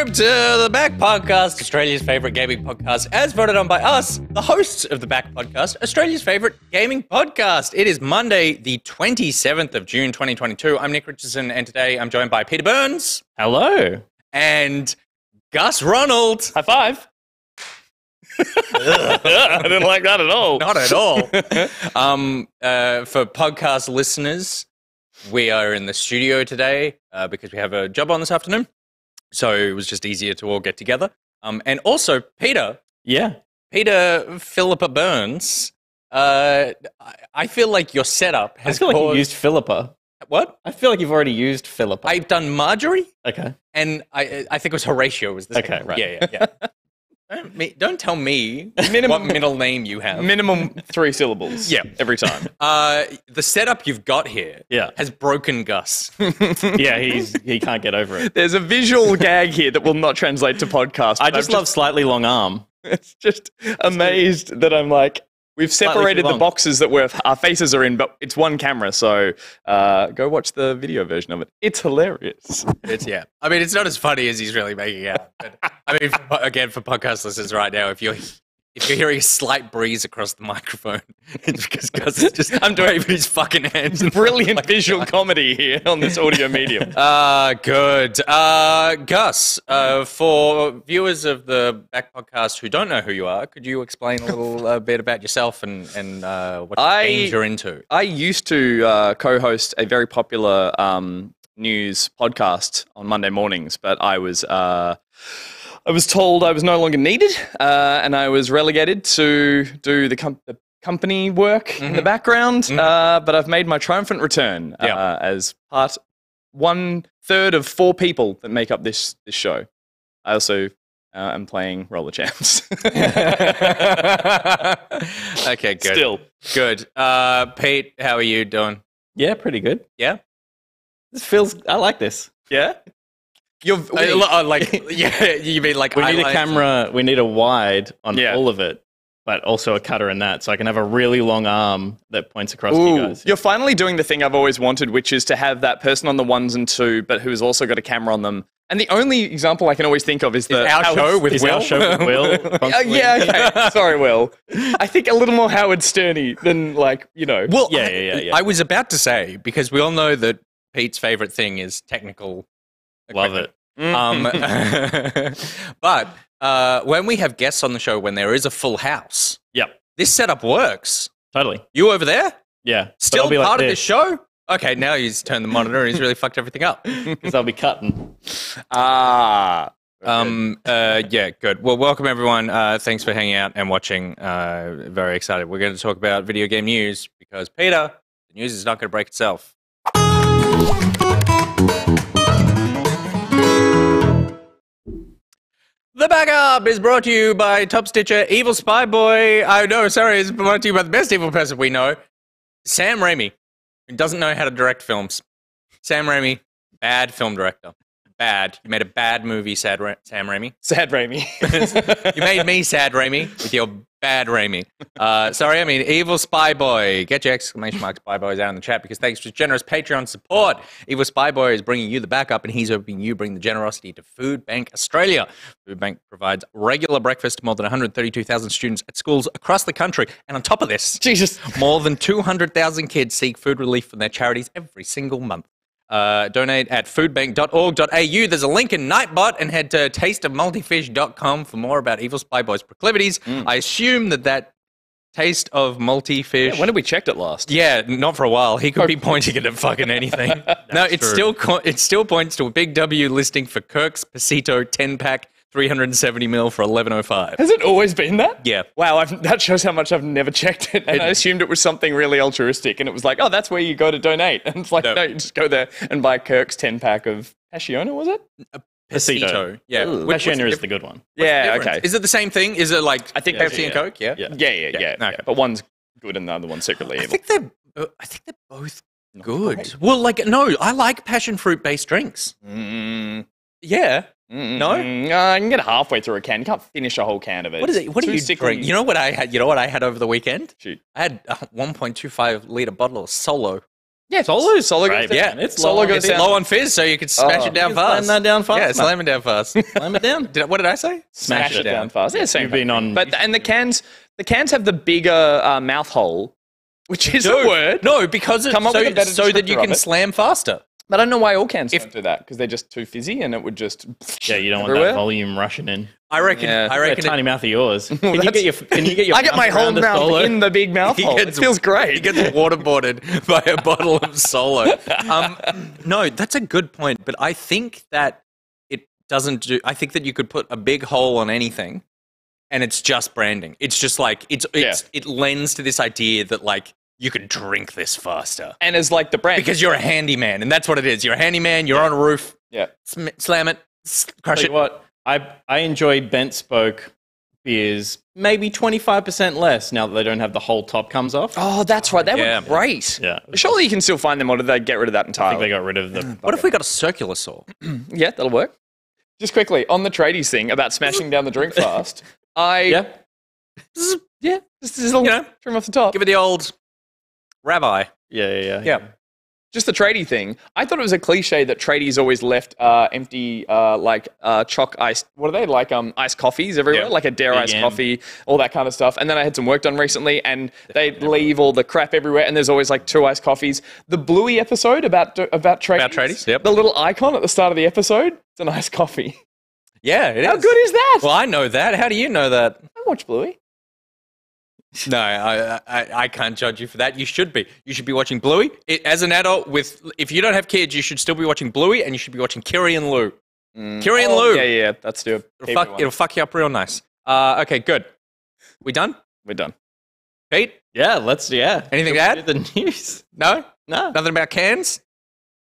Welcome to the Back Podcast, Australia's favourite gaming podcast, as voted on by us, the hosts of the Back Podcast, Australia's favourite gaming podcast. It is Monday, the 27th of June, 2022. I'm Nich Richardson, and today I'm joined by Peter Burns Hello. and Gus Ronald. High five. I didn't like that at all. Not at all. um, uh, for podcast listeners, we are in the studio today uh, because we have a job on this afternoon. So it was just easier to all get together. Um, and also, Peter, Yeah. Peter Philippa Burns, uh, I- I feel like your setup I has feel like you used Philippa. What? I feel like you've already used Philippa. I've done Marjorie, okay. and I, I think it was Horatio was the Okay, right. Yeah, yeah, yeah. don't, me, don't tell me Minimum- what middle name you have. Minimum three syllables. Yeah. Every time. Uh, the setup you've got here Yeah. has broken Gus. Yeah, he's he can't get over it. There's a visual gag here that will not translate to podcast. I just I'm love slightly long arm. It's just amazed that I'm like, we've separated the boxes that we're, our faces are in, but it's one camera. So uh, go watch the video version of it. It's hilarious. It's yeah. I mean, it's not as funny as he's really making out. But I mean, for, again, for podcast listeners right now, if you're if you're hearing a slight breeze across the microphone, it's because Gus is just I'm doing with his fucking hands. Brilliant visual comedy here on this audio medium. Uh, good. Uh, Gus, uh, for viewers of the back podcast who don't know who you are, could you explain a little uh, bit about yourself and and uh, what I- games you're into? I used to uh, co-host a very popular um, news podcast on Monday mornings, but I was uh, I was told I was no longer needed, uh, and I was relegated to do the, com- the company work in the background. Uh, but I've made my triumphant return uh, Yeah. as part one third of four people that make up this this show. I also uh, am playing roller champs. okay, good. Still, good. Uh, Pete, how are you doing? Yeah, pretty good. Yeah. This feels. I like this. yeah. You're uh, like, yeah. You mean like We need a highlights? camera. We need a wide on Yeah. all of it, but also a cutter in that, so I can have a really long arm that points across to you Ooh, guys. You're finally doing the thing I've always wanted, which is to have that person on the ones and two, but who's also got a camera on them. And the only example I can always think of is the our Howard- show with Is Will. our show with Will? Uh, constantly? yeah, okay. Sorry, Will. I think a little more Howard Sterny than like you know. Well, Yeah, I, yeah, yeah, yeah. I was about to say because we all know that Pete's favorite thing is technical. Love it. Um, but uh, when we have guests on the show, when there is a full house, Yep. this setup works. Totally. You over there, Yeah. But still I'll be like part of the this, show? Okay, now he's turned the monitor and he's really fucked everything up. because I'll be cutting. ah. Um, uh, yeah, good. Well, welcome everyone. Uh, thanks for hanging out and watching. Uh, very excited. We're going to talk about video game news because Peter, the news is not going to break itself. The backup is brought to you by Top Stitcher, Evil Spy Boy. Oh no, sorry, it's brought to you by the best evil person we know, Sam Raimi, who doesn't know how to direct films. Sam Raimi, bad film director. Bad. You made a bad movie, sad Ra- Sam Raimi. Sad Raimi. You made me sad, Raimi, with your bad Raimi. Uh, sorry, I mean Evil Spy Boy. Get your exclamation mark Spy Boys out in the chat because thanks to generous Patreon support, Evil Spy Boy is bringing you the backup and he's hoping you bring the generosity to Food Bank Australia. Food Bank provides regular breakfast to more than 132,000 students at schools across the country. And on top of this, Jesus. more than 200,000 kids seek food relief from their charities every single month. Uh, donate at foodbank.org.au. There's a link in Nightbot and head to tasteofmultifish.com for more about Evil Spy Boy's proclivities. I assume that that taste of multifish. When did we checked it last? Yeah, not for a while. He could be pointing it at fucking anything. no, it still co- it still points to a big W listing for Kirk's Pasito 10 pack, 370 mil for 1105. Has it always been that? Yeah. Wow, I've, that shows how much I've never checked it. And It- I assumed it was something really altruistic. And it was like, oh, that's where you go to donate. And it's like, No. no, you just go there and buy Kirk's 10 pack of Passiona, was it? A- Pasito. Yeah. Ooh, Which- what's is the good one. Yeah, okay. Is it the same thing? Is it like I think Pepsi yeah, and Coke? Yeah. Yeah. Yeah, yeah, yeah. yeah. okay. But one's good and the other one's secretly I think they're. uh, I think they're both Not good. great. Well, like no, I like passion fruit based drinks. Mm, Yeah. Mm, No? mm, uh, I can get halfway through a can. You can't finish a whole can of it. What is it? What do you sick drink? You know what I had? You know what I had over the weekend? Shoot. I had a 1.25 liter bottle of Solo. Yeah, solo great, goes down. man. It's solo low- goes It's down. low on fizz, so you could smash Oh. it down You can slam fast. that down fast, Yeah, slam it down fast. Slam it down. Did what did I say? Smash it down. fast. Yeah, same You've been on. But and the cans, the cans have the bigger uh, mouth hole, which is No, a word. No, because it, Come up so, with a better so that you can slam faster. But I don't know why all cans If- don't do that because they're just too fizzy and it would just. yeah, you don't want everywhere. that volume rushing in. I reckon. Yeah. I A reckon. A tiny it, mouth of yours. Can you get your? Can you get your? I get my whole mouth solo? in the big mouth He hole. gets- it feels great. He gets waterboarded by a bottle of Solo. Um, no, that's a good point, but I think that it doesn't do. I think that you could put a big hole on anything, and it's just branding. It's just like it's it's it lends to this idea that like you can drink this faster and as like the brand because you're a handyman, and that's what it is. You're a handyman. You're on a roof. yeah. Sm- slam it, s- crush Tell it. you what, I I enjoy BentSpoke beers maybe twenty five percent less now that they don't have the whole top comes off. Oh, that's right. They Yeah. were great. Yeah, Surely you can still find them, or did they get rid of that entirely? I think they got rid of the. Mm. What if we got a circular saw? Yeah, that'll work. Just quickly on the tradies thing about smashing down the drink fast. I Yeah, yeah, just a little You know, trim off the top. Give it the old rabbi. yeah, yeah, yeah. Yeah. just the tradie thing. I thought it was a cliche that tradies always left uh, empty, uh, like uh, chalk iced. What are they like? Um, iced coffees everywhere, Yeah. like a dare iced coffee, all that kind of stuff. And then I had some work done recently, and they leave all the crap everywhere. And there's always like two iced coffees. The Bluey episode about about tradies. About tradies, yep. The little icon at the start of the episode. It's an iced coffee. Yeah, it is. How good is that? Well, I know that. How do you know that? I watch Bluey. No, I, I, I can't judge you for that. You should be. You should be watching Bluey. It, as an adult, with if you don't have kids, you should still be watching Bluey, and you should be watching Kiri and Lou. Kiri and Oh, Lou. Yeah, yeah, that's do. It'll fuck, it'll fuck you up real nice. Uh, okay, good. We done? We're done. Pete? Yeah, let's. Yeah. Anything to add? The news. No? No. Nothing about cans?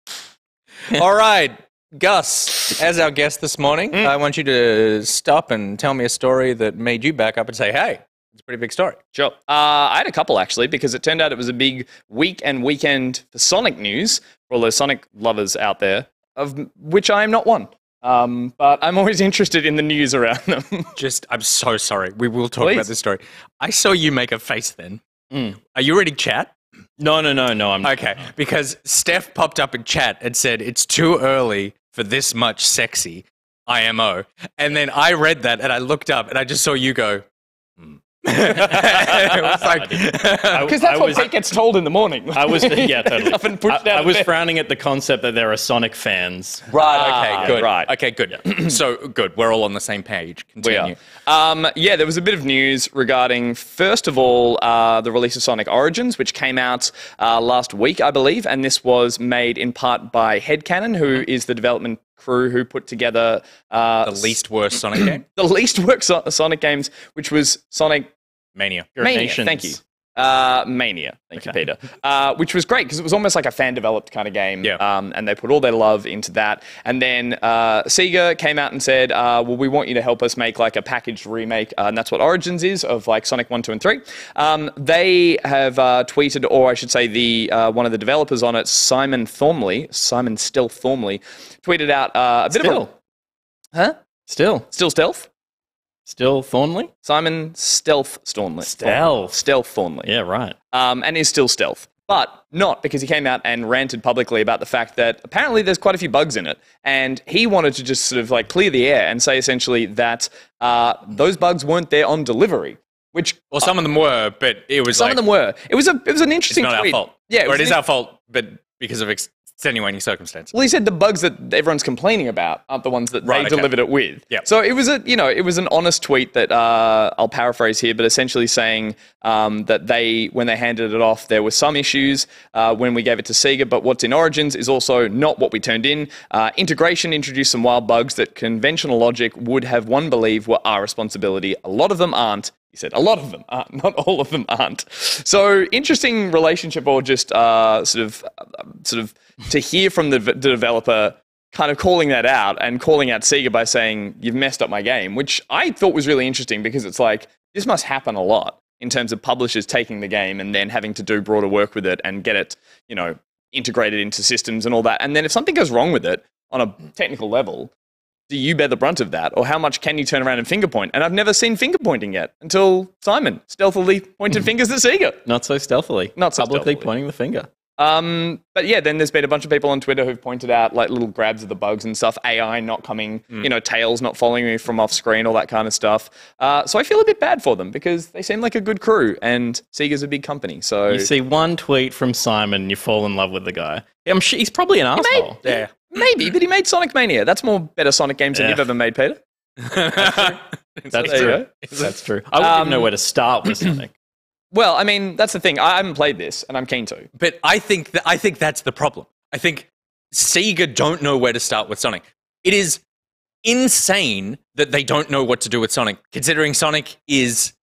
All right. Gus, as our guest this morning, Mm. I want you to stop and tell me a story that made you back up and say, hey, it's a pretty big story. Sure. Uh, I had a couple actually because it turned out it was a big week and weekend for Sonic news for all those Sonic lovers out there, of which I am not one. Um, but I'm always interested in the news around them. Just, I'm so sorry. We will talk Please. about this story. I saw you make a face then. Mm. Are you ready, chat? No, no, no, no. I'm not. Okay, because Steph popped up in chat and said it's too early for this much sexy IMO. And then I read that and I looked up and I just saw you go, hmm. it was like, Because that's I what was- Pete gets told in the morning. I was yeah, totally. Up and pushed I, out I was bed. frowning at the concept that there are Sonic fans. right, Ah, okay, good. right. Okay, good. so good. We're all on the same page. We Continue. are. Um, yeah, there was a bit of news regarding, first of all, uh, the release of Sonic Origins, which came out uh, last week, I believe, and this was made in part by Headcannon, who is the development crew who put together uh, The least worst Sonic game? the least worst so- Sonic games, which was Sonic Mania. Mania. Nations. Thank you. Uh, Mania. Thank you, Peter. Uh, which was great because it was almost like a fan developed kind of game. Yeah. Um, and they put all their love into that. And then uh, Sega came out and said, uh, well, we want you to help us make like a packaged remake. Uh, and that's what Origins is of like Sonic 1, 2, and 3. Um, they have uh, tweeted, or I should say, the uh, one of the developers on it, Simon Thomley, Simon Still Thomley, tweeted out uh, a bit Still, of a. Huh? still, Still Stealth? Still Thomley. Simon Stealth Thomley. Stealth. Stealth Thomley. Yeah, right. um, and is still stealth. But not because he came out and ranted publicly about the fact that apparently there's quite a few bugs in it. And he wanted to just sort of like clear the air and say essentially that uh, those bugs weren't there on delivery, which Well, some of them were, but it was some like, of them were. It was a it was an it's interesting not our tweet. fault. Yeah, it or was it is an- our fault, but because of extenuating circumstances. Well, he said the bugs that everyone's complaining about aren't the ones that Right, they okay. delivered it with. Yep. So it was a, you know, it was an honest tweet that uh, I'll paraphrase here, but essentially saying um, that they, when they handed it off, there were some issues uh, when we gave it to Sega, but what's in Origins is also not what we turned in. Uh, integration introduced some wild bugs that conventional logic would have one believe were our responsibility. A lot of them aren't. He said, a lot of them aren't, not all of them aren't. So interesting relationship, or just uh, sort of, uh, sort of to hear from the, the developer kind of calling that out and calling out Sega by saying, you've messed up my game, which I thought was really interesting because it's like, this must happen a lot in terms of publishers taking the game and then having to do broader work with it and get it, you know, integrated into systems and all that. And then if something goes wrong with it on a technical level, do you bear the brunt of that? Or how much can you turn around and finger point? And I've never seen finger pointing yet until Simon stealthily pointed fingers at Sega. Not so stealthily. Not so publicly stealthily. pointing the finger. Um, but yeah, then there's been a bunch of people on Twitter who've pointed out like little grabs of the bugs and stuff, AI not coming, Mm. you know, tails not following me from off screen, all that kind of stuff. Uh, so I feel a bit bad for them because they seem like a good crew and Sega's a big company. So You see one tweet from Simon, you fall in love with the guy. I'm sure he's probably an asshole. Yeah. Maybe, but he made Sonic Mania. That's more better Sonic games than Yeah. you've ever made, Peter. That's There you true. That's true. I wouldn't even know Um, where to start with Sonic. Well, I mean, that's the thing. I haven't played this, and I'm keen to. But I think that I think that's the problem. I think Sega don't know where to start with Sonic. It is insane that they don't know what to do with Sonic, considering Sonic is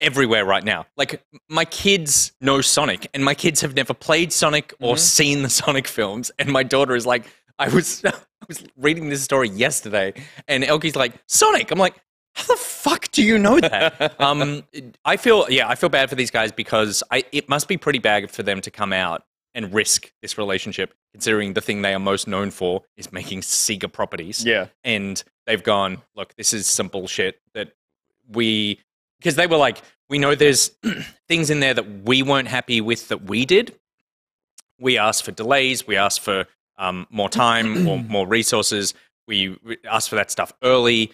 everywhere right now. Like my kids know Sonic, and my kids have never played Sonic or seen the Sonic films. And my daughter is like, I was I was reading this story yesterday, and Elke's like, Sonic. I'm like, how the fuck do you know that? um, I feel yeah, I feel bad for these guys because I it must be pretty bad for them to come out and risk this relationship, considering the thing they are most known for is making Sega properties. Yeah. And they've gone, look, this is some bullshit that we because they were like, we know there's things in there that we weren't happy with that we did. We asked for delays, we asked for um, more time or more resources. We asked for that stuff early.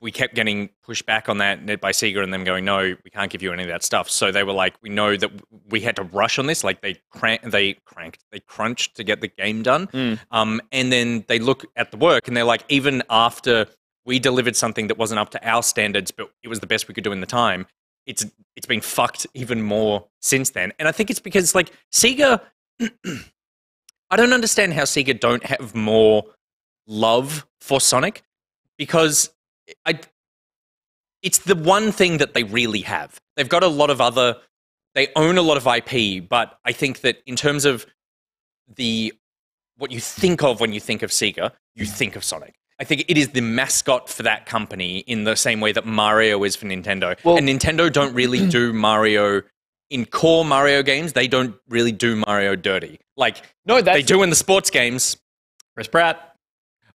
We kept getting pushed back on that by Sega and them going, no, we can't give you any of that stuff. So they were like, we know that we had to rush on this. Like they crank, they cranked, they crunched to get the game done. Um, and then they look at the work and they're like, even after we delivered something that wasn't up to our standards, but it was the best we could do in the time. It's it's been fucked even more since then, and I think it's because like Sega. I don't understand how Sega don't have more love for Sonic because I. It's the one thing that they really have. They've got a lot of other. They own a lot of IP, but I think that in terms of the what you think of when you think of Sega, you think of Sonic. I think it is the mascot for that company in the same way that Mario is for Nintendo. Well- and Nintendo don't really do Mario in core Mario games. They don't really do Mario dirty. Like No, they do in the sports games. Chris Pratt.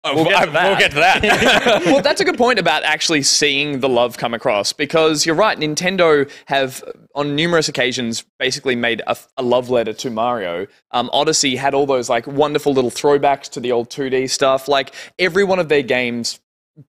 Oh, We'll get to that. We'll get to that. well, that's a good point about actually seeing the love come across because you're right. Nintendo have, on numerous occasions, basically made a, a love letter to Mario. Um, Odyssey had all those like wonderful little throwbacks to the old 2D stuff. Like every one of their games,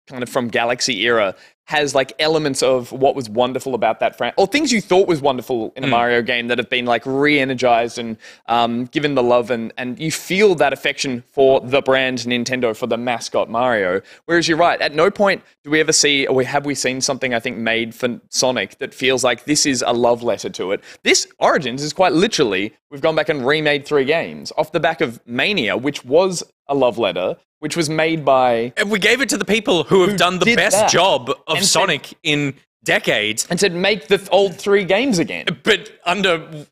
kind of from Galaxy era, has like elements of what was wonderful about that franchise, or things you thought was wonderful in a Mario game that have been like re-energized and um, given the love, and and you feel that affection for the brand Nintendo for the mascot Mario. Whereas you're right, at no point do we ever see, or have we seen something I think made for Sonic that feels like this is a love letter to it. This Origins is quite literally we've gone back and remade three games off the back of Mania, which was a love letter, which was made by and we gave it to the people who have done the best that. job of And said- Sonic in decades, and said make the old three games again. but under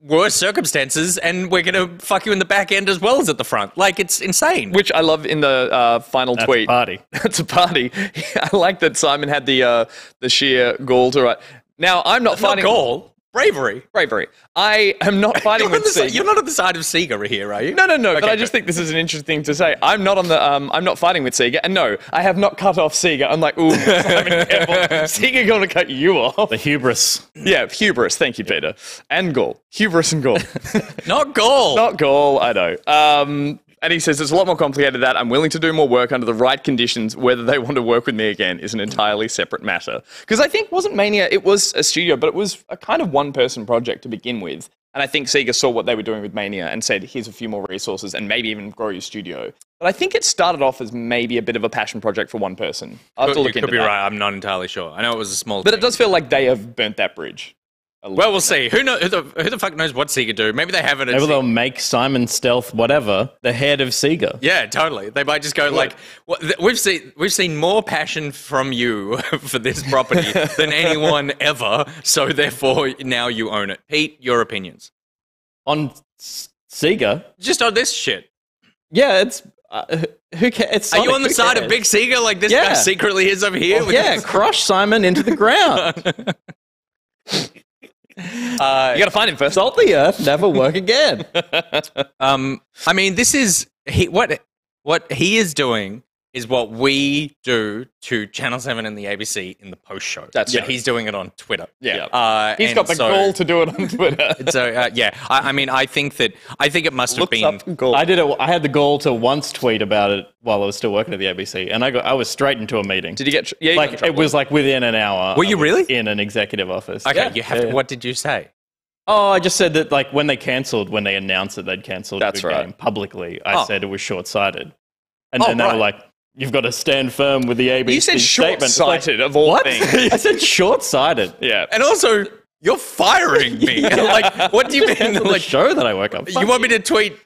worse circumstances, and we're gonna fuck you in the back end as well as at the front. Like it's insane. Which I love in the uh, final That's tweet. a party. That's a party. I like that Simon had the uh, the sheer gall to write. Now I'm not Not fighting goal, bravery. bravery. I am not fighting You're, with the, si- Sega. you're not on the side of Sega here, are you? No, no, no. but Okay, I just think this is an interesting thing to say. I'm not on the. Um, I'm not fighting with Sega, and no, I have not cut off Sega. I'm like, ooh, Simon, careful. Sega going to cut you off. The hubris. Yeah, hubris. Thank you, Peter. And Gall. Hubris and Gall. Not goal. not Gall. I know. Um, and he says it's a lot more complicated than that. I'm willing to do more work under the right conditions. Whether they want to work with me again is an entirely separate matter. Because I think wasn't Mania. It was a studio, but it was a kind of one-person project to begin with. And I think Sega saw what they were doing with Mania and said, "Here's a few more resources, and maybe even grow your studio." But I think it started off as maybe a bit of a passion project for one person. I'll have to you look could into be that. right. I'm not entirely sure. I know it was a small. But thing. it does feel like they have burnt that bridge. Well, we'll see. Who know? Who the, who the fuck knows what Sega do? Maybe they have it. Maybe they'll make Simon Stealth whatever the head of Sega. Yeah, totally. They might just go like, well, th- "We've seen we've seen more passion from you for this property than anyone ever. So therefore, now you own it." Pete, your opinions? On S- Sega, Just on this shit. yeah, it's uh, who cares? It's Are you on the who side of? Big Sega like this guy Yeah. secretly is over here? with Yeah, crush Simon into the ground. Uh, You got to find him first. Salt the earth, never work again. Um, I mean, this is he, what what he is doing is what we do to Channel 7 and the ABC in the post show. That's but right. he's doing it on Twitter. Yeah. Uh, He's and got the so- goal to do it on Twitter. So, uh, yeah, I, I mean, I think that, I think it must have been. goal. I did it. I had the goal to once tweet about it while I was still working at the ABC, and I got I was straight into a meeting. Did you get? Tr- yeah, you got like it was like within an hour. Were you really? in an executive office? Okay, Yeah. you have Yeah, to, what did you say? Oh, I just said that like when they cancelled, when they announced that they'd cancelled That's the right. game publicly, I Oh. said it was short sighted, and Oh, then they right. were like, "You've got to stand firm with the ABC You said statement." It's like, short-sighted of all what? things. I said short-sighted. yeah. And also, you're firing me. like, what do you mean? The Like, show that I work on. you want me to tweet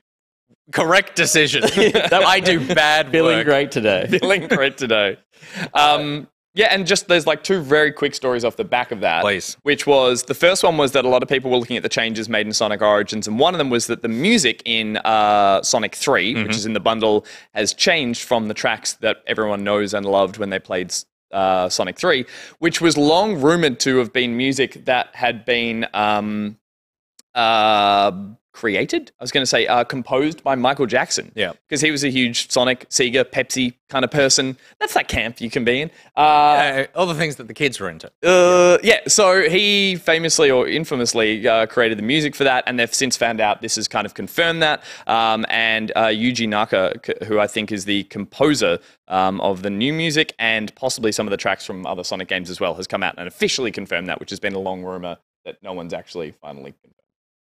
correct decision? That I do bad feeling work. great today? feeling great today. Um, yeah, and just there's like two very quick stories off the back of that. Please. Which was the first one was that a lot of people were looking at the changes made in Sonic Origins, and one of them was that the music in uh, Sonic 3, which is in the bundle, has changed from the tracks that everyone knows and loved when they played uh, Sonic 3, which was long rumored to have been music that had been um, uh, created. I was going to say uh, composed by Michael Jackson. Yeah. because he was a huge Sonic, Sega, Pepsi kind of person. That's that camp you can be in. Uh, Uh, all the things that the kids were into. uh, yeah, so he famously or infamously uh, created the music for that, and they've since found out this has kind of confirmed that. Um, and uh, Yuji Naka, who I think is the composer um, of the new music and possibly some of the tracks from other Sonic games as well, has come out and officially confirmed that, which has been a long rumor that no one's actually finally confirmed.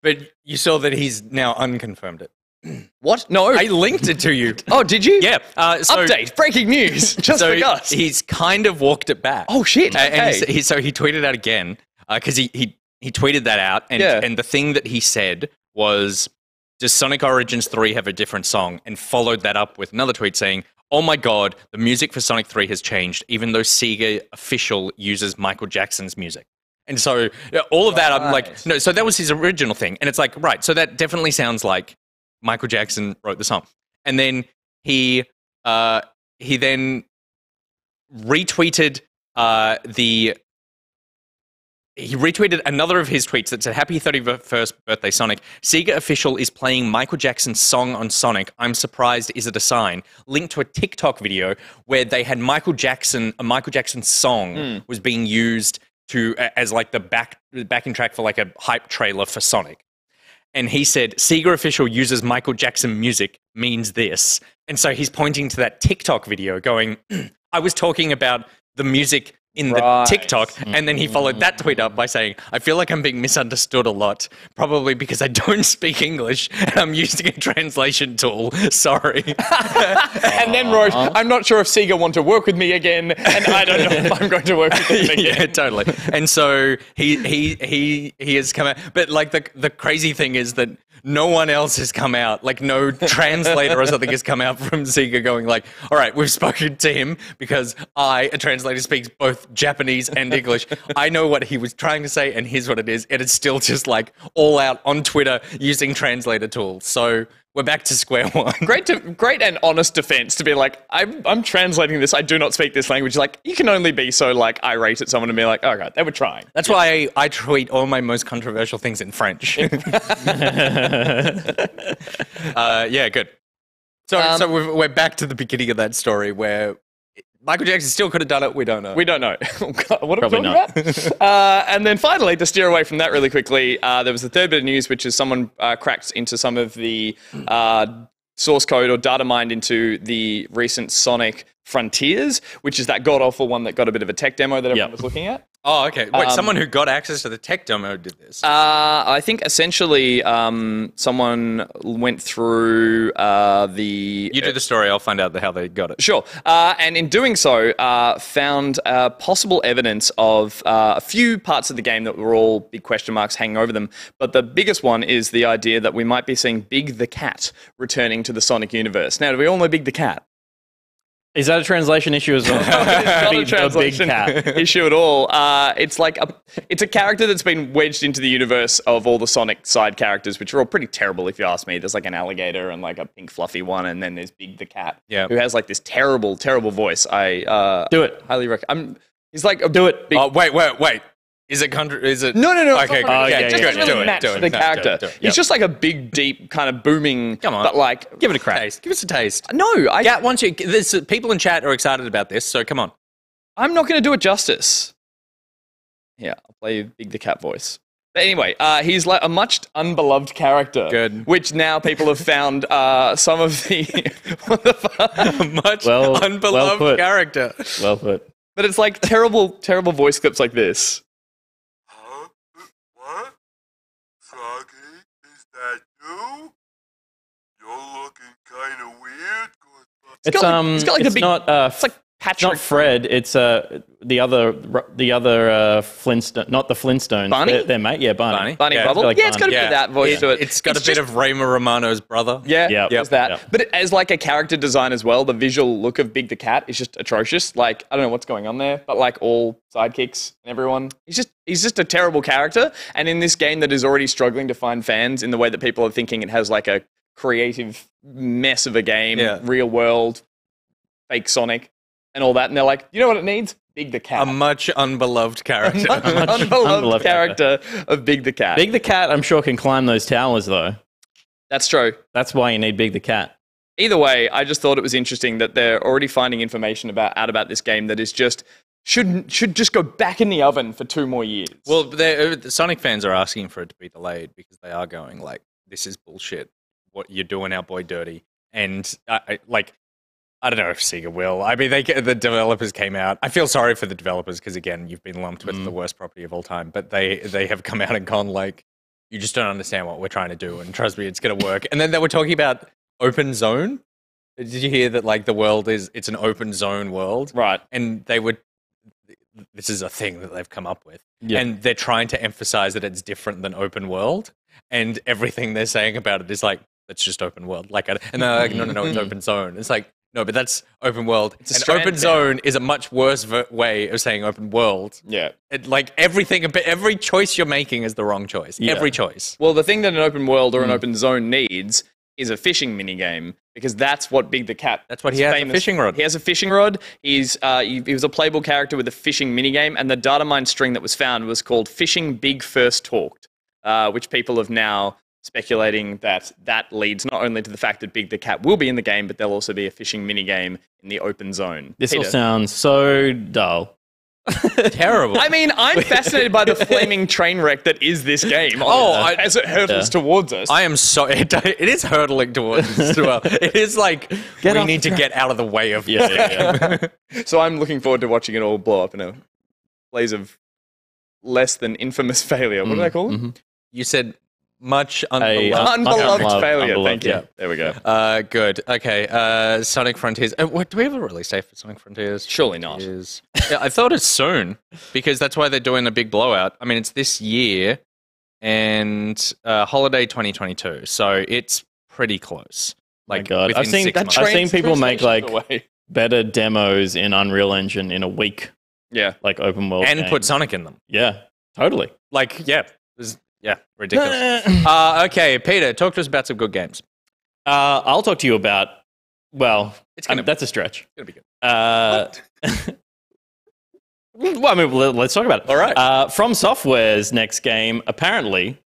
But you saw that he's now unconfirmed it. What? No. I linked it to you. oh, did you? Yeah. Uh, so, Update! Breaking news! Just So for us. he's kind of walked it back. Oh shit! Uh, and Okay. he, so he tweeted out again because he, he he tweeted that out, and Yeah. and the thing that he said was, "Does Sonic Origins three have a different song?" And followed that up with another tweet saying, "Oh my god, the music for Sonic three has changed, even though Sega official uses Michael Jackson's music." And so all of that, I'm like, no. So that was his original thing, and it's like, right. So that definitely sounds like Michael Jackson wrote the song, and then he uh, he then retweeted uh, the he retweeted another of his tweets that said happy 31st birthday sonic. Sega official is playing michael jackson's song on sonic. I'm surprised. Is it a sign? Linked to a tiktok video where they had michael jackson a michael jackson song was being used to as like the back backing track for like a hype trailer for sonic and he said Sega official uses Michael Jackson music means this. And so he's pointing to that TikTok video going, I was talking about the music in Right. the TikTok. And then he followed that tweet up by mm. saying, I feel like I'm being misunderstood a lot, probably because I don't speak English and I'm using a translation tool. Sorry. and then wrote, I'm not sure if Sega want to work with me again, and I don't know if I'm going to work with them again. yeah, totally. And so he he he he has come out, but like the the crazy thing is that no one else has come out. Like no translator or something has come out from Sega going like, all right, we've spoken to him because I, a translator, speaks both Japanese and English. I know what he was trying to say, and here's what it is. And it's still just like all out on Twitter using translator tools. So we're back to square one. Great, to, great and honest defense to be like, I'm, I'm translating this. I do not speak this language. Like, you can only be so like irate at someone and be like, oh god, they were trying. That's why I, I tweet all my most controversial things in French. uh, yeah, good. So, Um, so we're back to the beginning of that story where Michael Jackson still could have done it. We don't know. We don't know. Oh, what are we Probably talking about? uh, and then finally, to steer away from that really quickly, uh, there was the third bit of news, which is someone uh, cracked into some of the uh, source code or data mined into the recent Sonic Frontiers, which is that god awful one that got a bit of a tech demo that everyone Yep. was looking at. oh, okay. Wait, Um, someone who got access to the tech demo did this. Uh, I think essentially um, someone went through uh, the. you do the story. I'll find out the, how they got it. Sure. Uh, and in doing so, uh, found uh, possible evidence of uh, a few parts of the game that were all big question marks hanging over them. But the biggest one is the idea that we might be seeing Big the Cat returning to the Sonic universe. Now, do we all know Big the Cat? Is that a translation issue as well? It's not Big- a a big cat. issue at all. Uh, it's like a, it's a character that's been wedged into the universe of all the Sonic side characters, which are all pretty terrible if you ask me. There's like an alligator and like a pink fluffy one, and then there's Big the cat, Yeah. who has like this terrible, terrible voice. I uh, Do it. highly recommend. He's like a Do it. Big- Oh, wait, wait, wait. Is it contra- Is it? No, no, no. Okay, it's not okay, yeah, just yeah, yeah, really do it, match do it, the do it, character. do it, do it. He's Yep. just like a big, deep, kind of booming. Come on. but like, Give it a crack. Taste. Give us a taste. no, I, Yeah, once you this people in chat are excited about this, so come on. I'm not going to do it justice. Yeah, I'll play Big the Cat voice. But anyway, uh, he's like a much unbeloved character. Good. Which now people have found uh, some of the. what the fuck? Much Well- well unbeloved put. character. Well put. But it's like terrible, terrible voice clips like this. Huh? What? Froggy, is that you? You're looking kind of weird. Ghostbusters. It's, got like- um, it's got like the it's big- not, uh, It's like it's not Fred. It's uh, the other, the other uh, Flintstone, not the Flintstones. Barney? They're, they're mate, yeah, Barney. Barney? Bunny Yeah, Bubble. like yeah, it's got a Barney. bit of that voice to it. It's got a bit of Raymond Romano's brother. Yeah, Yeah. there's that. Yeah. But as like a character design as well, the visual look of Big the Cat is just atrocious. Like I don't know what's going on there, but like all sidekicks and everyone, he's just he's just a terrible character. And in this game that is already struggling to find fans in the way that people are thinking it has like a creative mess of a game, Yeah. real world, fake Sonic, and all that, and they're like, you know what it needs? Big the Cat. A much unbeloved character. Much much unbeloved unbeloved character of Big the Cat. Big the cat, I'm sure can climb those towers though. That's true. That's why you need Big the cat. either way, I just thought it was interesting that they're already finding information about out about this game that is just should should just go back in the oven for two more years. well, uh, the Sonic fans are asking for it to be delayed because they are going like, "This is bullshit. What you're doing, our boy, dirty." And I, like, I don't know if Sega will. I mean, they the developers came out. I feel sorry for the developers because again, you've been lumped with Mm. the worst property of all time. But they they have come out and gone like, "You just don't understand what we're trying to do." And trust me, it's going to work. And then they were talking about open zone. Did you hear that? Like the world is it's an open zone world, right. and they would. This is a thing that they've come up with, Yeah. and they're trying to emphasize that it's different than open world, and everything they're saying about it is like it's just open world. Like, I- and they're like, no, no, no, it's open zone. It's like no, but that's open world. It's and open there. zone is a much worse ver- way of saying open world. Yeah. It, like everything, but every choice you're making is the wrong choice. Yeah. Every choice. Well, the thing that an open world or an open zone needs is a fishing minigame because that's what Big the Cat. That's what he has, a fishing rod. He has a fishing rod. He's uh, he, he was a playable character with a fishing minigame, and the data mine string that was found was called "Fishing Big First Talked," uh, which people have now speculating that that leads not only to the fact that Big the Cat will be in the game, but there'll also be a fishing minigame in the open zone. This all Peter. sounds so dull. Terrible. I mean, I'm fascinated by the flaming train wreck that is this game. Oh, I- as it hurtles Yeah. towards us. I am so it, it is hurtling towards us as well. It is like Get we need to get out of the way of Yeah, yeah, yeah. So I'm looking forward to watching it all blow up in a blaze of less than infamous failure. What do I call it? Mhm. You said much A, unbeloved. uh, Unbeloved unbeloved- failure. unbeloved, Thank you. yeah. There we go. Uh, good. Okay. Uh, Sonic Frontiers. Uh, what, do we have a release date for Sonic Frontiers? Surely not. Is yeah, I thought it's soon because that's why they're doing a big blowout. I mean, it's this year and uh, holiday 2022, so it's pretty close. My Like, God. I've seen- six that. I've seen people make, like, away. Better demos in Unreal Engine in a week, yeah. like open world. and games. put Sonic in them. Yeah, totally. Like, yeah, it was- yeah, ridiculous. uh, okay, Peter, talk to us about some good games. Uh, I'll talk to you about. Well, It's gonna, mean, that's a stretch. gonna be good. Uh, well, I mean, let- let's talk about it. All right. Uh, From Software's next game apparently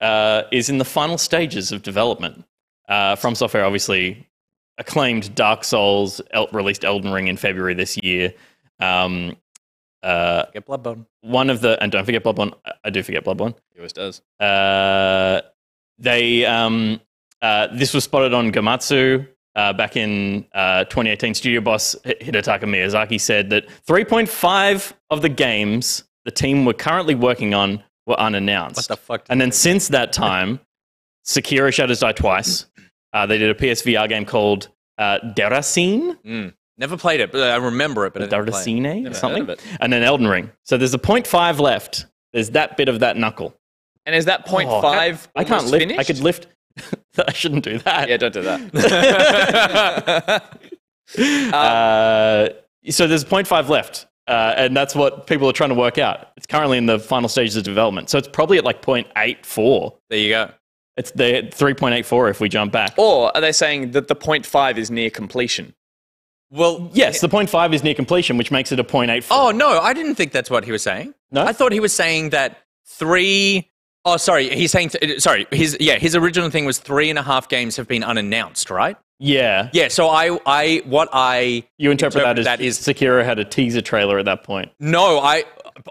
uh, is in the final stages of development. Uh, From Software obviously acclaimed Dark Souls, el- released Elden Ring in February this year. Um, uh, Get Bloodborne. one of the and don't forget Bloodborne. I- I do forget Bloodborne. He always does. Uh, they um, uh, this was spotted on Gematsu uh, back in uh, 2018. Studio boss H- Hidetaka Miyazaki said that 3.5 of the games the team were currently working on were unannounced. What the fuck? and then since that time, Sekiro Shadows Die Twice. Uh, they did a PSVR game called uh, Deracine, Mm. Never played it, but I remember it. But I didn't it. Deracine, Never heard something, of it. and then Elden Ring. So there's a 0.5 left. There's that bit of that knuckle. And is that point Oh, five? I can't lift. I could lift. I shouldn't do that. Yeah, don't do that. Uh, so there's 0.5 left, uh, and that's what people are trying to work out. It's currently in the final stages of development, so it's probably at like 0.84. There you go. It's the 3.84 if we jump back. or are they saying that the point five is near completion? Well, Yes, the 0.5 is near completion, which makes it a 0.84. Oh no, I didn't think that's what he was saying. No? I thought he was saying that three oh sorry, he's saying th- uh, sorry, his yeah, his original thing was three and a half games have been unannounced, right? Yeah. Yeah, so I I what I You interpret, that as that is Sekiro had a teaser trailer at that point. No, I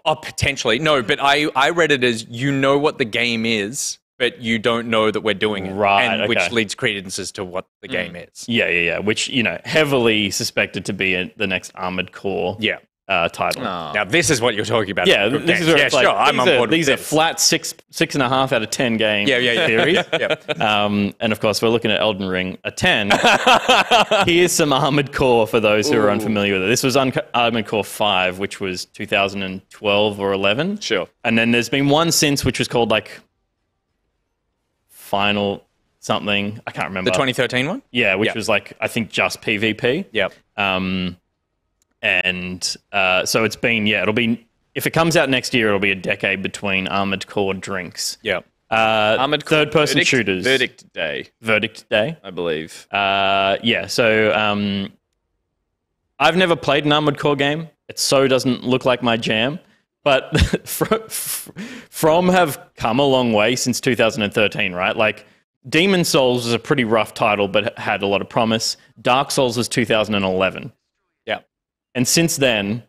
oh, potentially no, but I I read it as you know what the game is, but you don't know that we're doing it, Right, And which leads credence to what the game is. Yeah, yeah, yeah. Which you know, heavily suspected to be a, the next Armored Core Yeah. uh, title. Now this is what you're talking about. Yeah, Good this games. is where yeah, it's like, sure. I'm these on are, board. with these are this. flat six six and a half out of ten game Yeah, yeah, yeah. series. yeah. Um, and of course, we're looking at Elden Ring, a 10. Here's some Armored Core for those who are unfamiliar with it. This was Un- Armored Core 5, which was 2012 or 11. Sure. And then there's been one since, which was called like Final something. I can't remember. The 2013 one. yeah, which yeah. was like, I think just PvP. Yep. Um, and uh, so it's been, yeah, it'll be, if it comes out next year, it'll be a decade between Armored Core drinks. Yep. Uh, Armored Core third person Verdict- shooters. Verdict Day, Verdict Day. I believe. Uh, yeah, so um, I've never played an Armored Core game. It so doesn't look like my jam. But fr- fr- From have come a long way since 2013, right? Like, Demon Souls was a pretty rough title, but had a lot of promise. Dark Souls was 2011. Yeah. And since then,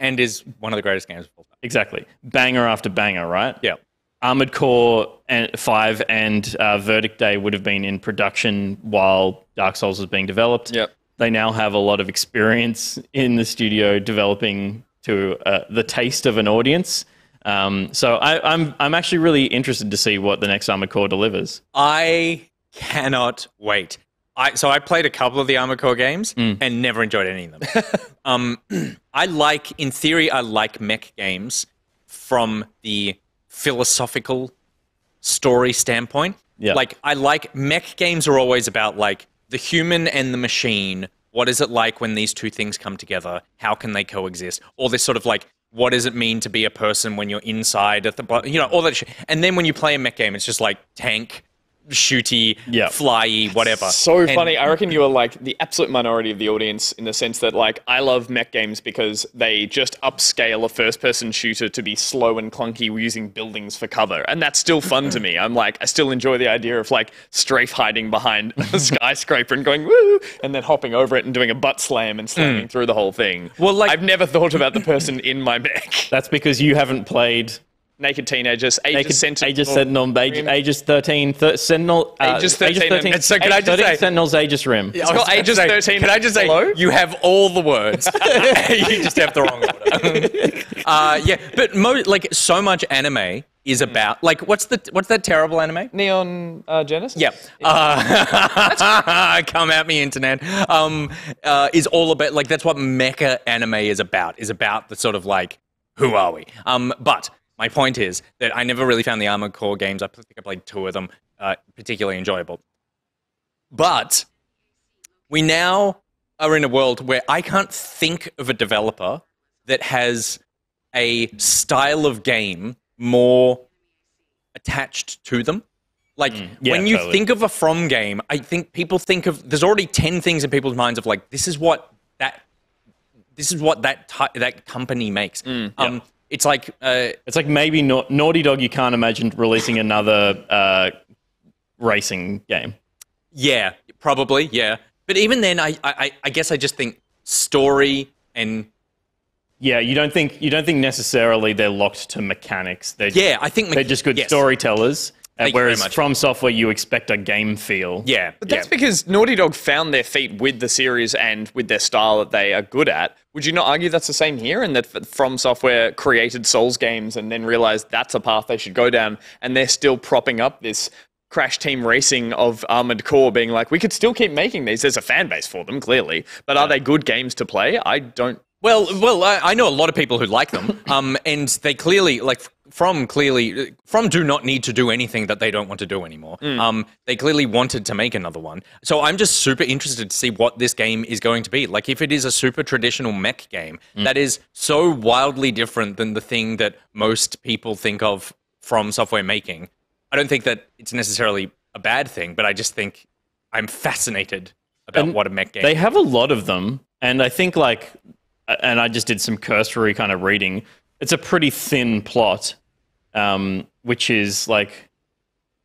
And is one of the greatest games of all time. exactly, banger after banger, right? Yeah. Armored Core and 5 and uh, Verdict Day would have been in production while Dark Souls was being developed. Yep. They now have a lot of experience in the studio developing to uh, the taste of an audience. Um, so I, I'm I'm actually really interested to see what the next Armored Core delivers. I cannot wait. I so I played a couple of the Armored Core games and never enjoyed any of them. um, I like, in theory, I like mech games from the philosophical story standpoint. Yeah. Like I like mech games are always about like the human and the machine. What is it like when these two things come together? How can they coexist? All this sort of like what does it mean to be a person when you're inside at the you know all that shit. And then when you play a mech game, it's just like tank, shooty, Yeah. flyy, whatever. So And- funny. I reckon you are like the absolute minority of the audience in the sense that like I love mech games because they just upscale a first person shooter to be slow and clunky using buildings for cover. And that's still fun to me. I'm like I still enjoy the idea of like strafe hiding behind a skyscraper and going woo and then hopping over it and doing a butt slam and slamming mm. through the whole thing. Well, like- I've never thought about the person in my mech. That's because you haven't played Naked teenagers, Aegis Naked Sentinel. Aegis Sentinel, Aegis, Aegis 13, thir- Sentinel, uh, Aegis 13 and- So can I just 13 say- Sentinel's Aegis Rim. I was called Aegis say, 13 Can I just say Hello? you have all the words? you just have the wrong order. uh, yeah, but mo- like so much anime is about like what's the what's that terrible anime? Neon uh, Genesis? Yeah. Uh, come at me, internet. Um, uh, is all about like that's what mecha anime is about. Is about the sort of like who are we? Um, but my point is that I never really found the Armored Core games. I think I played two of them, uh, particularly enjoyable. But we now are in a world where I can't think of a developer that has a style of game more attached to them. Like Mm, yeah, when you totally. think of a From game, I think people think of there's already ten things in people's minds of like this is what that this is what that ti that company makes. Mm, um, It's like uh, It's like maybe Na- Naughty Dog, you can't imagine releasing another uh, racing game. Yeah, probably. Yeah, but even then, I, I, I guess I just think story and Yeah, you don't think you don't think necessarily they're locked to mechanics. They're, yeah, I think they're just good yes. storytellers. Uh, Thank you whereas from software, you expect a game feel. Yeah, But that's yeah. because Naughty Dog found their feet with the series and with their style that they are good at. Would you not argue that's the same here? And that From Software created Souls games and then realized that's a path they should go down, and they're still propping up this Crash Team Racing of Armored Core, being like, we could still keep making these. There's a fan base for them, clearly, but are they good games to play? I don't. Well, well, I, I know a lot of people who like them, um, and they clearly like from clearly from do not need to do anything that they don't want to do anymore. Um, they clearly wanted to make another one, so I'm just super interested to see what this game is going to be. Like, if it is a super traditional mech game that is so wildly different than the thing that most people think of from software making, I don't think that it's necessarily a bad thing, but I just think I'm fascinated about And what a mech game. They have a lot of them, and I think like, and I just did some cursory kind of reading. It's a pretty thin plot, um, which is like,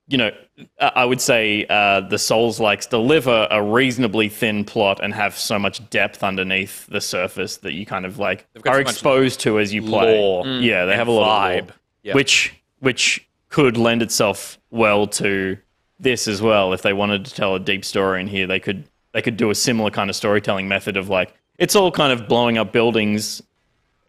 you know, I would say uh, the Souls likes deliver a reasonably thin plot and have so much depth underneath the surface that you kind of like are so exposed to as you play. lore Yeah, they have a lot of vibe. lore, Yeah. which which could lend itself well to this as well. If they wanted to tell a deep story in here, they could they could do a similar kind of storytelling method of like it's all kind of blowing up buildings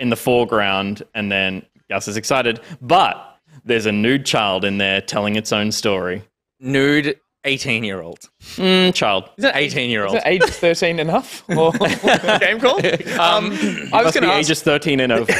in the foreground, and then Gus is excited, but there's a nude child in there telling its own story. Nude 18 year old. Mm, child. Is it 18 year Is old. it age 13 enough? Or game call? Um, I was Must going be to ask, ages 13 and over.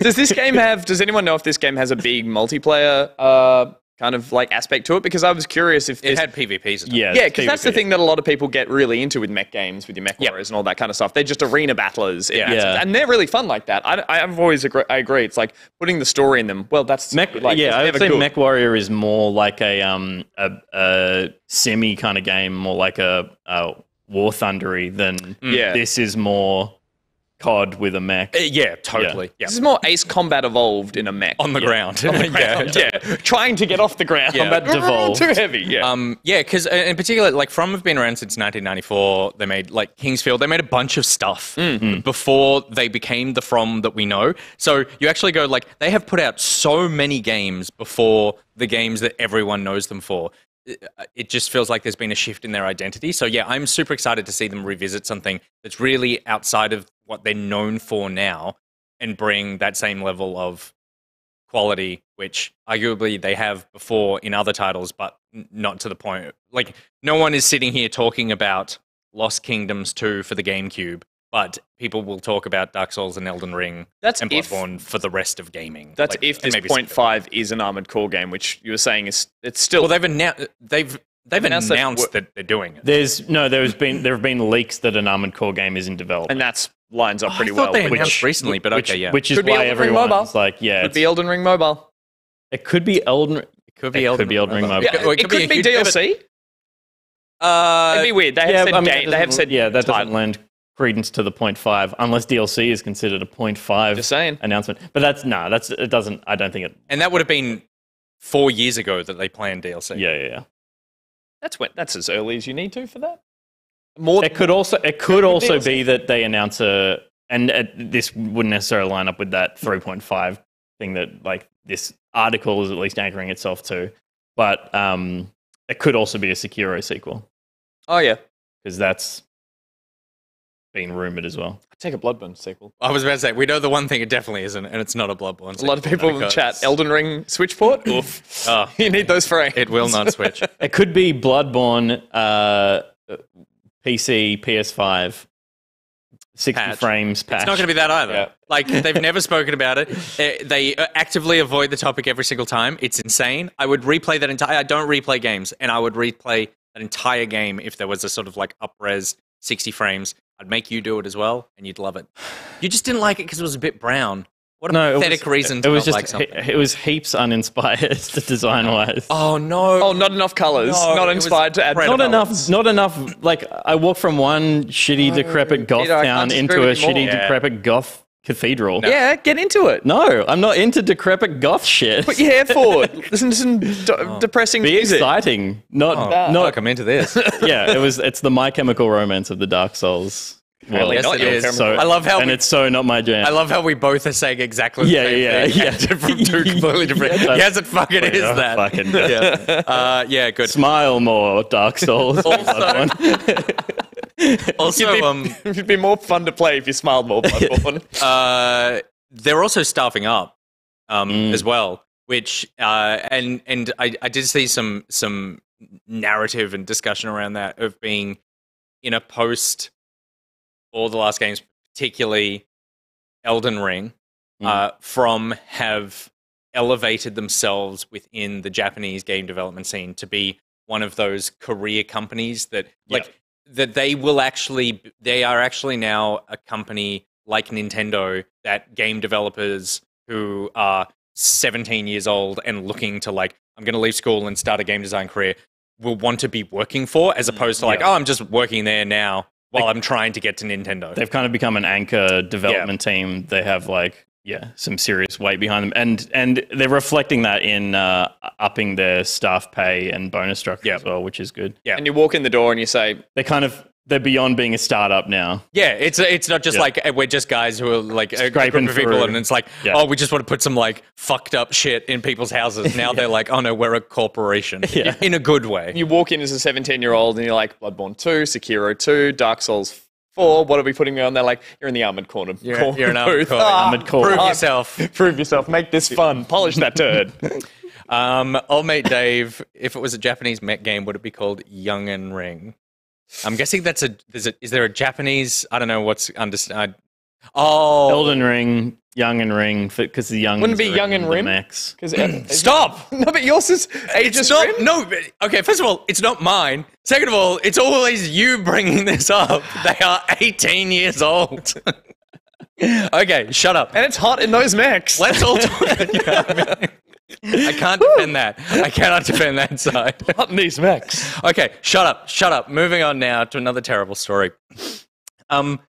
does this game have, does anyone know if this game has a big multiplayer uh, kind of like aspect to it? Because I was curious if It had PvPs. and yeah, yeah, because that's the thing that a lot of people get really into with mech games, with your mech Yep. warriors and all that kind of stuff. They're just arena battlers, Yeah. Yeah. and they're really fun like that. I, I've always agree, I agree. It's like putting the story in them. Well, that's Mech, like, yeah, I would never say good. Mech Warrior is more like a um a, a semi kind of game, more like a, a War Thundery than Yeah. this is more COD with a mech. Uh, yeah, totally. Yeah. This is more Ace Combat evolved in a mech. On the ground. yeah. yeah, trying to get off the ground. Yeah. Combat devolved. Too heavy. Yeah. Um, yeah, because in particular, like From have been around since 1994. They made like King's Field. They made a bunch of stuff before they became the From that we know. So you actually go like they have put out so many games before the games that everyone knows them for. It- It just feels like there's been a shift in their identity. So yeah, I'm super excited to see them revisit something that's really outside of what they're known for now and bring that same level of quality, which arguably they have before in other titles, but n- not to the point. Like, no one is sitting here talking about Lost Kingdoms 2 for the GameCube, but people will talk about Dark Souls and Elden Ring That's and if- Bloodborne for the rest of gaming. That's Like, if this maybe five is an Armored Core game, which you were saying is it's still. Well, they've announced they've they've announced announced, that- that, they're doing it. There's no, there's been there have been leaks that an Armored Core game is in development, and that's lines up pretty I thought well. they with- announced recently, but which, okay, yeah, which is Could why everyone's like, yeah, Could it's- be Elden Ring Mobile. it could be Elden. it could be it Elden could be Elden Ring Mobile. Yeah, Or it, could a be huge. DLC. Uh, It'd be weird. They have yeah, said I mean, date. They have said yeah, that doesn't lend credence to the point five unless DLC is considered a point five Just saying. announcement. But that's no, that's it doesn't. I don't think it. and that would have been four years ago that they planned DLC. Yeah, yeah, yeah. That's when. That's as early as you need to for that. More. It could also it could be also be that they announce a and uh, this wouldn't necessarily line up with that 3.5 thing that like this article is at least anchoring itself to, but um, it could also be a Sekiro sequel oh yeah. because that's been rumored as well. I'd take a Bloodborne sequel. I was about to say we know the one thing it definitely isn't, and it's not a Bloodborne. Sequel, a lot of people in the chat. Elden Ring Switch port. Oof. Oh. you need those frames. It will not switch. It could be Bloodborne, uh, PC, PS5, 60 Patch. frames patch. It's not going to be that either. Yeah. Like they've never spoken about it. They actively avoid the topic every single time. It's insane. I would replay that entire. I don't replay games, and I would replay that entire game if there was a sort of like upres 60 frames. I'd make you do it as well, and you'd love it. You just didn't like it because it was a bit brown. What a no, it pathetic was, reason It was not just like something. it, it was heaps uninspired design wise. oh no! Oh, not enough colors. No, not inspired to add. not enough not enough like i walked from one shitty decrepit goth Peter, town into a with you more. shitty Yeah. decrepit goth cathedral no. Yeah, get into it. No, I'm not into decrepit goth shit Put your hair forward. Listen to some d- oh. depressing be music. exciting not Oh, not fuck, I'm into this. yeah it was it's the my chemical romance of the dark souls Apparently yes, not it your is. camera. so I love how and we- it's so not my jam I love how we both are saying exactly the Yeah, same yeah, thing. yeah. From two completely different. Yeah, yes, it fucking is Yeah, that. fucking- yeah. Uh, yeah, good. smile more dark souls Also, It'd be, um, it'd be more fun to play if you smiled more. Bloodborne. uh, they're also staffing up um, Mm. as well, which uh, and and I, I did see some some narrative and discussion around that of being in a post all the last games, particularly Elden Ring, Mm. uh, from have elevated themselves within the Japanese game development scene to be one of those career companies that like that they will actually they are actually now a company like Nintendo that game developers who are 17 years old and looking to like I'm going to leave school and start a game design career will want to be working for as opposed to like yeah. oh I'm just working there now while I'm trying to get to Nintendo. they've kind of become an anchor development team they have like yeah, some serious weight behind them, and and they're reflecting that in uh, upping their staff pay and bonus structure Yeah. as well, which is good. Yeah. And you walk in the door and you say, They're kind of they're beyond being a startup now. Yeah, it's it's not just Yeah. like eh, we're just guys who are like a Scraping group of people, through. and it's like, Yeah. oh, we just want to put some like fucked up shit in people's houses. Now they're like, oh no, we're a corporation Yeah. in a good way. you walk in as a 17 year old and you're like, Bloodborne 2, Sekiro 2, Dark Souls 4, what are we putting me on? They're like, you're in the armored corner. You're, corner you're an armored booth. core. Ah, Armored core. Prove Ah, yourself. Prove yourself. Make this fun. Polish that turd. Um, old mate Dave, if it was a Japanese mech game, would it be called Young and Ring? I'm guessing that's a. There's a is there a Japanese? I don't know what's understand. Uh, oh, Elden Ring, Young and Ring, because the young Wouldn't it be Young and Rim? Max. stop! no, but yours is It's Aegis not. Rim? No. but- Okay. First of all, it's not mine. Second of all, it's always you bringing this up. They are 18 years old. okay, shut up. And it's hot in those mechs. Let's all talk. I can't defend that. I cannot defend that side. these mechs. Okay, shut up, shut up. Moving on now to another terrible story. Um,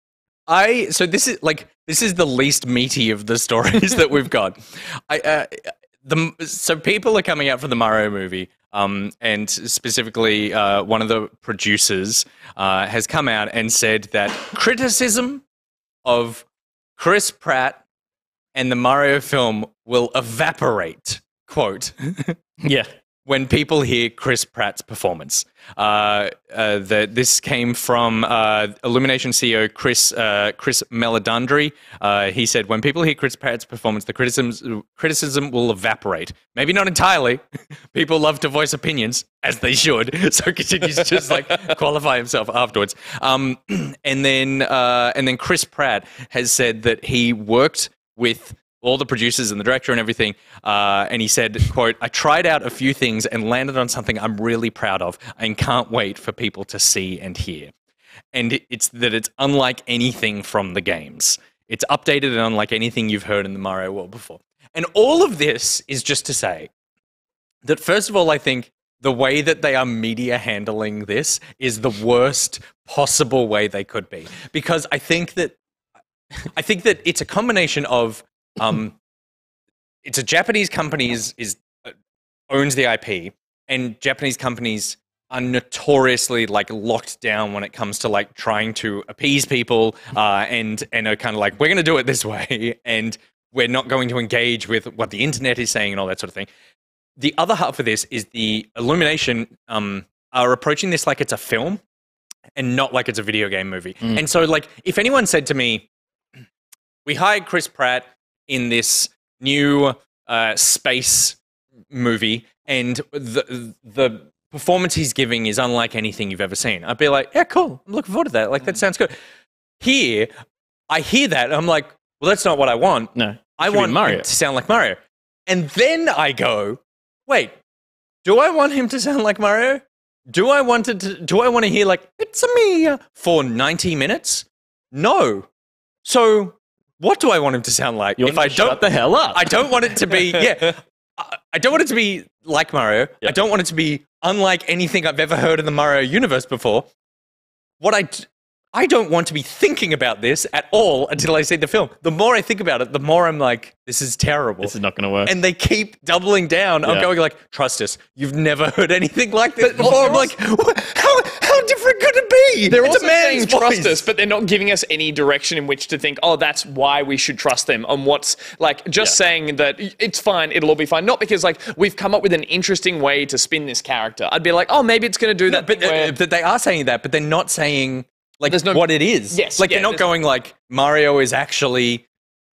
I so this is like this is the least meaty of the stories that we've got. I uh, the so people are coming out for the Mario movie. Um, and specifically, uh, one of the producers uh, has come out and said that criticism of Chris Pratt and the Mario film will evaporate. Quote Yeah. when people hear Chris Pratt's performance. Uh, uh, the, this came from uh, Illumination CEO Chris uh, Chris Meledandri. Uh, he said, "When people hear Chris Pratt's performance, the criticism criticism will evaporate. Maybe not entirely. people love to voice opinions, as they should. So continues to just like qualify himself afterwards. Um, and then uh, and then Chris Pratt has said that he worked with all the producers and the director and everything. Uh, and he said, quote, I tried out a few things and landed on something I'm really proud of and can't wait for people to see and hear. And it's that it's unlike anything from the games. It's updated and unlike anything you've heard in the Mario world before. And all of this is just to say that, first of all, I think the way that they are media handling this is the worst possible way they could be. Because I think that I think that it's a combination of um, it's a Japanese company is, is uh, owns the IP, and Japanese companies are notoriously like locked down when it comes to like trying to appease people, uh, and and are kind of like we're going to do it this way, and we're not going to engage with what the internet is saying and all that sort of thing. The other half of this is the Illumination um, are approaching this like it's a film and not like it's a video game movie. Mm. And so, like, if anyone said to me, we hired Chris Pratt in this new uh, space movie, and the the performance he's giving is unlike anything you've ever seen. I'd be like, yeah, cool. I'm looking forward to that. Like, that sounds good. Here, I hear that, and I'm like, well, that's not what I want. No. I want Mario. to sound like Mario. And then I go, wait, do I want him to sound like Mario? Do I want it to, do I want to hear like it's a me for 90 minutes? No. So what do I want him to sound like? You if I don't shut the hell up. I don't want it to be yeah. I, don't want it to be like Mario. I don't want it to be unlike anything I've ever heard in the Mario universe before. What I d- I don't want to be thinking about this at all until I see the film. The more I think about it, the more I'm like, this is terrible. This is not going to work. and they keep doubling down. I'm going like, trust us. You've never heard anything like this But before. I'm like, "What- how different could it be? They're it's also a man's saying trust us, but they're not giving us any direction in which to think, oh, that's why we should trust them. On what's like just Yeah. saying that it's fine, it'll all be fine. Not because like we've come up with an interesting way to spin this character. I'd be like, oh, maybe it's going to do that. but, thing uh, but they are saying that, but they're not saying like no- what it is. Yes, like yeah, they're not going like Mario is actually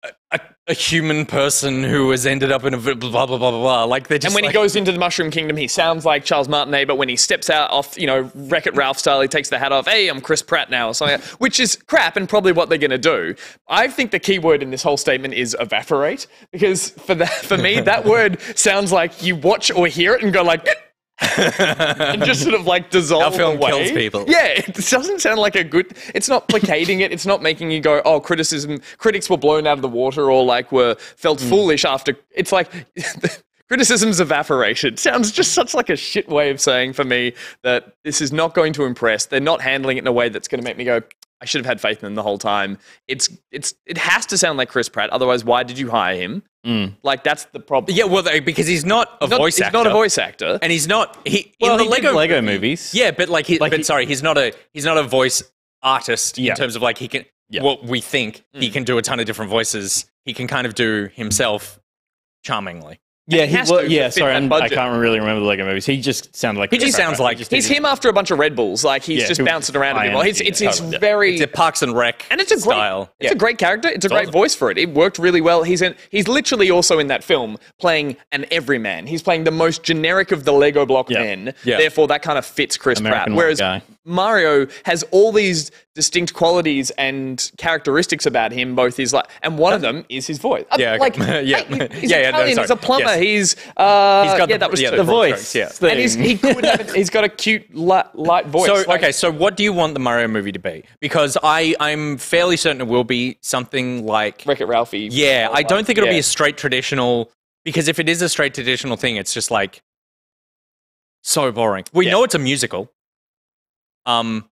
a, a, a human person who has ended up in a blah blah blah blah blah. Like they're just and when like, he goes into the Mushroom Kingdom, he sounds like Charles Martinet, but when he steps out off, you know, Wreck It Ralph style, he takes the hat off. Hey, I'm Chris Pratt now, or something, like which is crap and probably what they're going to do. I think the key word in this whole statement is evaporate, because for that, for me, that word sounds like you watch or hear it and go like. And just sort of like dissolve Our film away. kills people. Yeah, it doesn't sound like a good. It's not placating it. It's not making you go, "Oh, criticism." Critics were blown out of the water, or like were felt Hmm. foolish after. It's like criticism's evaporation. Sounds just such like a shit way of saying for me that this is not going to impress. They're not handling it in a way that's going to make me go, I should have had faith in him the whole time. It's it's it has to sound like Chris Pratt. Otherwise, why did you hire him? Mm. Like that's the problem. Yeah, well, they- because he's not a Not- voice he's actor. not a voice actor. and he's not he Well, in the he did Lego Lego movies. Yeah, but like, he, Like but he- sorry, he's not a he's not a voice artist Yeah. in terms of like he can. Yeah. What we think Mm. he can do a ton of different voices. He can kind of do himself charmingly. Yeah, He well, yeah. Sorry, I can't really remember the Lego movies. He just sounded like He just sounds like- just He's him after a bunch of Red Bulls. Like he's Yeah, just bouncing around a bit. Well, it's it's, it's totally. very It's a Parks and Rec and it's a great style. it's a great character. It's a great voice for it. It worked really well. He's in he's literally also in that film playing an everyman. He's playing the most generic of the Lego block Yeah. men. Yeah. Therefore, that kind of fits Chris American Pratt. Whereas guy. Mario has all these distinct qualities and characteristics about him. Both his like, and one of them is his voice. Yeah, okay. like Yeah. hey, he's Yeah, yeah, no, he's a plumber. Yes. He's uh, He's got yeah, the- that was yeah, the the voice voice. yeah. and he's he could have, he's got a cute light, light voice. So Like, okay, so what do you want the Mario movie to be? Because I I'm fairly certain it will be something like Wreck It Ralphie. yeah. I don't think it'll be a straight traditional because if it is a straight traditional thing, it's just like so boring. We Yeah. know it's a musical. Um,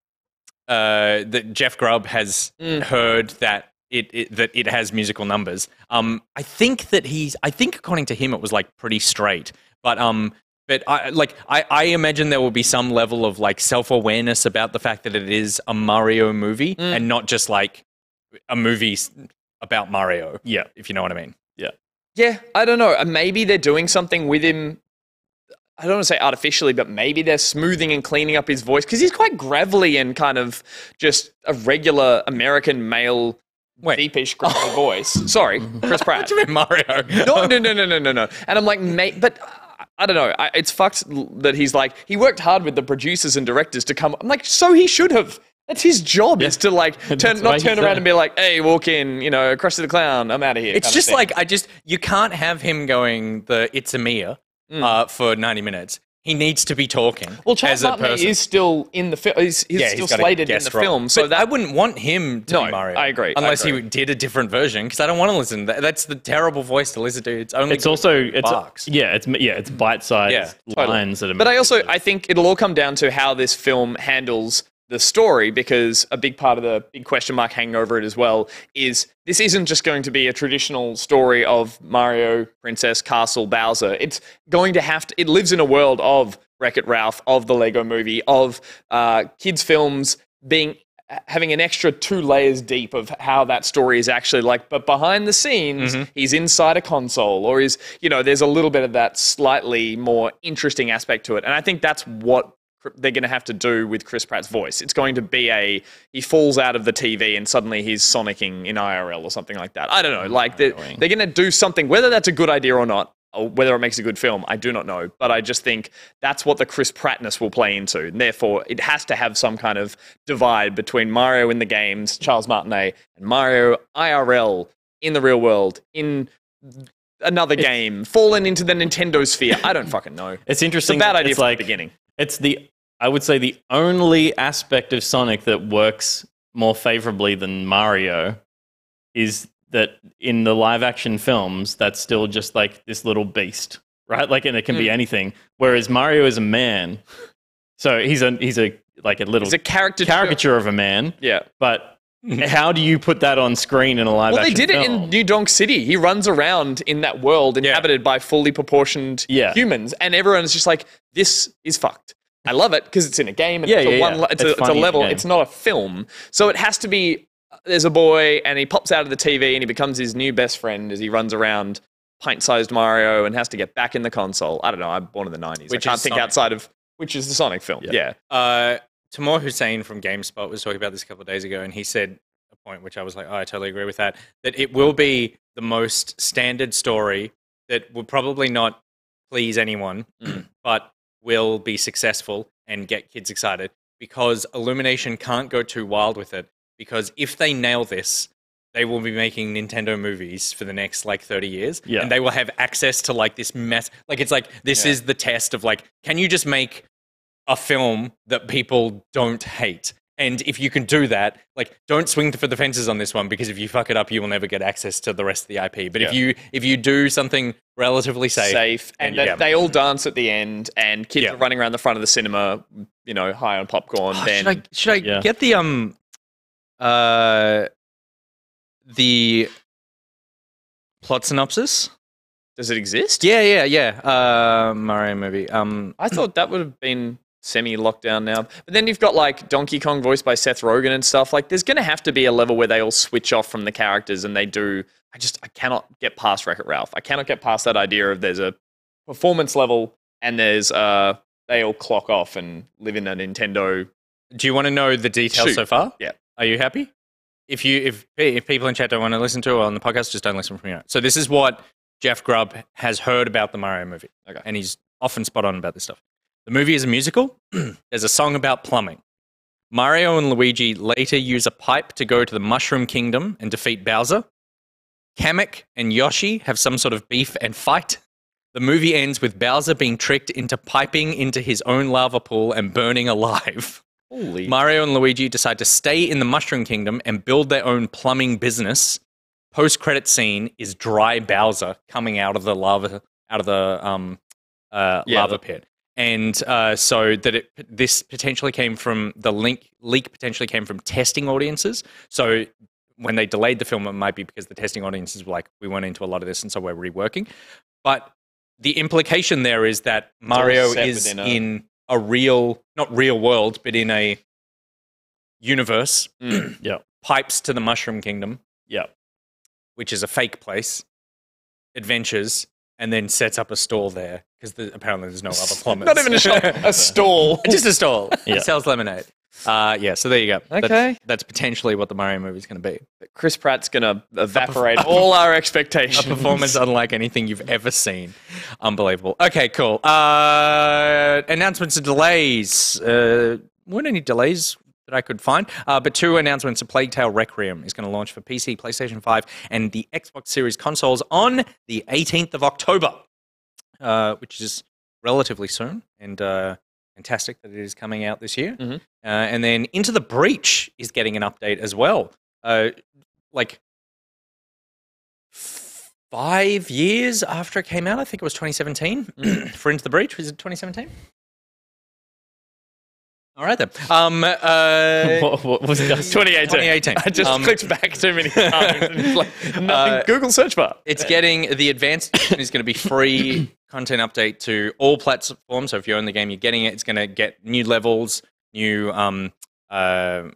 uh, that Jeff Grubb has Mm. heard that. It, it that it has musical numbers. Um, I think that he's. I think according to him, it was like pretty straight. But um, but I like I, I imagine there will be some level of like self awareness about the fact that it is a Mario movie Mm. and not just like a movie about Mario. Yeah. if you know what I mean. Yeah, Yeah, I don't know. Uh, Maybe they're doing something with him. I don't want to say artificially, but maybe they're smoothing and cleaning up his voice because he's quite gravelly and kind of just a regular American male, Wait. deepish gravelly voice. Sorry, Chris Pratt. What do you mean Mario? no, no, no, no, no, no, no. And I'm like, mate, but uh, I don't know. I, it's fucked that he's like, he worked hard with the producers and directors to come. I'm like, so he should have. That's his job is to like turn, not turn around and be like, hey, walk in, you know, crush the clown, I'm out of here. It's just like I just you can't have him going the it's a Mia Mm. uh, for ninety minutes. He needs to be talking. Well, Charles as a person. is still in the film. He's, he's Yeah, still got a slated in the role. film. So But that I wouldn't want him to No, be Mario. I agree, I Unless he did a different version, because I don't want to listen. That- That's the terrible voice to listen to. It's only It's also it's barks. yeah it's yeah it's bite-sized Yeah, Totally. lines that are. But I also I think it'll all come down to how this film handles the story because a big part of the big question mark hanging over it as well is this isn't just going to be a traditional story of Mario, Princess, Castle, Bowser. It's going to have to. It lives in a world of Wreck It Ralph, of the Lego Movie, of uh, kids films being having an extra two layers deep of how that story is actually like but behind the scenes he's inside a console or is you know there's a little bit of that slightly more interesting aspect to it and i think that's what they're going to have to do with Chris Pratt's voice. It's going to be a he falls out of the TV and suddenly he's sonicking in IRL or something like that. I don't know. Like they're, they're going to do something. Whether that's a good idea or not, or whether it makes a good film, I do not know. But I just think that's what the Chris Prattness will play into. And therefore, it has to have some kind of divide between Mario in the games, Charles Martinet, and Mario IRL in the real world in another game, fallen into the Nintendo sphere. I don't fucking know. it's It's a interesting. bad idea It's from like the beginning. it's the I would say the only aspect of Sonic that works more favorably than Mario is that in the live action films, that's still just like this little beast, right? Like, and it can be Mm. anything. Whereas Mario is a man, so he's a he's a like a little It's a character caricature of a man. Yeah. But how do you put that on screen in a live action film? Well, they did it in New Donk City. He runs around in that world inhabited by fully proportioned Yeah. humans, and everyone's just like, "This is fucked." I love it because it's in a game. And Yeah, it's a yeah, one, yeah. It's, It's a, it's a funny in the level. game. It's not a film, so it has to be. There's a boy, and he pops out of the TV, and he becomes his new best friend as he runs around pint-sized Mario and has to get back in the console. I don't know. I'm born in the '90s. Which I can't think Sonic. outside of which is the Sonic film. Yeah. yeah. Uh, Tamoor Hussain from GameSpot was talking about this a couple of days ago, and he said a point which I was like, oh, I totally agree with that. That it will be the most standard story that will probably not please anyone, Mm. but will be successful and get kids excited because Illumination can't go too wild with it. Because if they nail this, they will be making Nintendo movies for the next like 30 years. Yeah. And they will have access to like this mess. Like, it's like, this Yeah. is the test of like, can you just make a film that people don't hate? And if you can do that, like, don't swing for the fences on this one because if you fuck it up, you will never get access to the rest of the IP. But if you if you do something relatively safe, safe, and yeah. they all dance at the end, and kids Yeah. are running around the front of the cinema, you know, high on popcorn. Oh, then should I should I Yeah. get the um Uh, the plot synopsis. Does it exist? Yeah, yeah, yeah. Uh, Mario movie. Um, I thought that would have been semi lockdown now. But then you've got like Donkey Kong voiced by Seth Rogen and stuff. Like there's going to have to be a level where they all switch off from the characters and they do. I just, I cannot get past Wreck It Ralph. I cannot get past that idea of there's a performance level and there's, uh, they all clock off and live in a Nintendo. do you want to know the details Shoot. so far? Yeah. Are you happy? If you if if people in chat don't want to listen to it on the podcast, just don't listen from here. So this is what Jeff Grubb has heard about the Mario movie. Okay. And he's often spot on about this stuff. The movie is a musical. There's a song about plumbing. Mario and Luigi later use a pipe to go to the Mushroom Kingdom and defeat Bowser. Kamek and Yoshi have some sort of beef and fight. The movie ends with Bowser being tricked into piping into his own lava pool and burning alive. Holy. Mario and Luigi decide to stay in the Mushroom Kingdom and build their own plumbing business. Post credit scene is dry Bowser coming out of the lava out of the um, uh, Yeah, lava the- pit, and uh, so that it this potentially came from the link leak potentially came from testing audiences. So when they delayed the film, it might be because the testing audiences were like, we went into a lot of this, and so we're reworking. But the implication there is that Mario is a- in a real, not real world, but in a universe, Mm. Yeah. pipes to the Mushroom Kingdom, Yeah. which is a fake place, adventures, and then sets up a stall there because the, apparently there's no other plumbers. Not even a shop, a stall. Just a stall. Yeah. It sells lemonade. Uh, yeah, so there you go. That's- Okay. That's, potentially what the Mario movie is going to be. Chris Pratt's going to evaporate all our expectations. A performance unlike anything you've ever seen. Unbelievable. Okay, cool. Uh, announcements and delays. Uh, weren't any delays that I could find, uh, but two announcements. A Plague Tale Requiem is going to launch for PC, PlayStation 5, and the Xbox Series consoles on the 18th of October, uh, which is relatively soon and uh, fantastic that it is coming out this year. Mhm. Uh, and then Into the Breach is getting an update as well. Uh, like five years after it came out. I think it was 2017 for Into the Breach. Was it 2017? All right then. Um, uh, what, what was it? 2018. 2018. I just Um, clicked back too many times. and it's like, nothing. Uh, Google search bar. It's getting the advanced edition is going to be free content update to all platforms. So if you own the game, you're getting it. It's going to get new levels, new um, uh,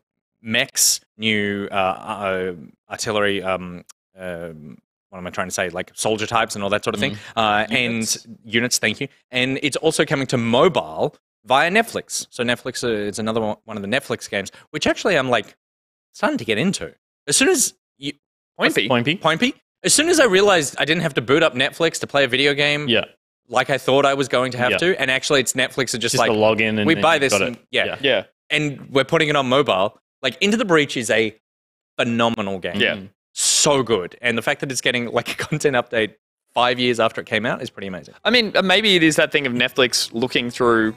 mechs, new uh, uh, artillery. Um, um, what am I trying to say? Like soldier types and all that sort of thing. Uh, Units. And units, thank you. And it's also coming to mobile via Netflix. So Netflix uh, is another one, one of the Netflix games, which actually I'm like starting to get into. As soon as you, Pointy. Pointy? Pointy. As soon as I realized I didn't have to boot up Netflix to play a video game Yeah. like I thought I was going to have Yeah. to, and actually it's Netflix are just, Just like, a login and we buy this, and- it. yeah. Yeah. and we're putting it on mobile. Like Into the Breach is a phenomenal game. Yeah. So good. And the fact that it's getting like a content update five years after it came out is pretty amazing. I mean, uh, maybe it is that thing of Netflix looking through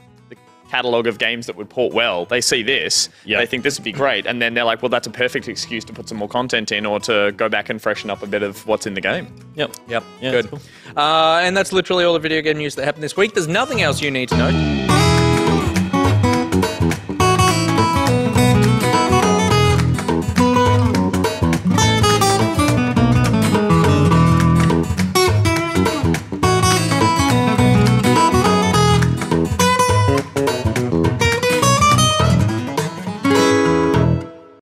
catalog of games that would port well. They see this, Yeah. they think this would be great, and then they're like, well, that's a perfect excuse to put some more content in or to go back and freshen up a bit of what's in the game. Yep. Yep. Yeah, good. that's Uh, and that's literally all the video game news that happened this week. There's nothing else you need to know.